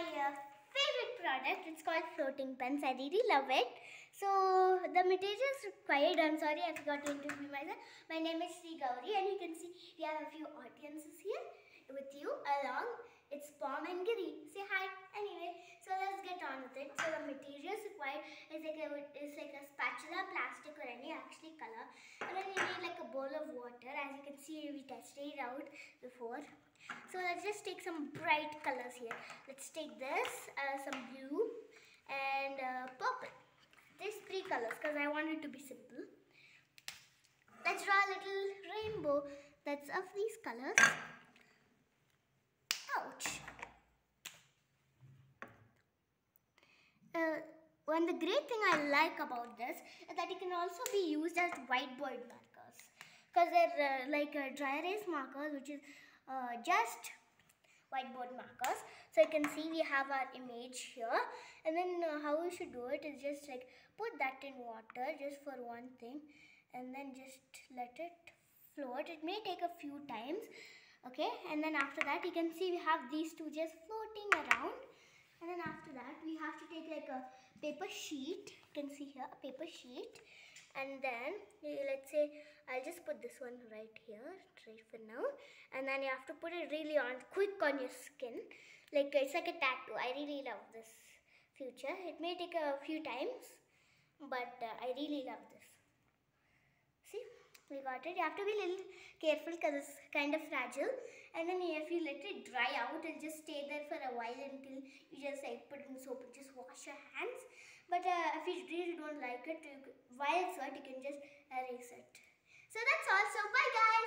my uh, favorite product. It's called floating pens. I really love it. So the materials required. I'm sorry, I forgot to introduce myself. My name is Sri Gauri, and you can see we have a few audiences here with you along. It's Pom and Giri. Say hi. Anyway, so let's get on with it. So the required is like a is like a spatula, plastic, or any actually color, and then you need like a bowl of water. As you can see, we tested it out before. So let's just take some bright colors here. Let's take this, uh, some blue, and uh, purple. These three colors because I want it to be simple. Let's draw a little rainbow that's of these colors. Ouch. Uh, one the great thing I like about this is that it can also be used as whiteboard markers. Because they're uh, like uh, dry erase markers which is uh, just whiteboard markers. So you can see we have our image here. And then uh, how we should do it is just like put that in water just for one thing and then just let it float. It may take a few times okay? And then after that you can see we have these two just floating around. And then after that we have to take like a paper sheet. You can see here a paper sheet. And then eh, let's say I'll just put this one right here right for now. And then you have to put it really on quick on your skin. Like it's like a tattoo. I really love this future. It may take a few times but uh, I really love this we got it. You have to be a little careful because it's kind of fragile. And then if you let it dry out it'll just stay there for a while until you just like put in soap and just wash your hands. But uh, if you really don't like it you, while it's wet you can just erase it. So that's all. So bye guys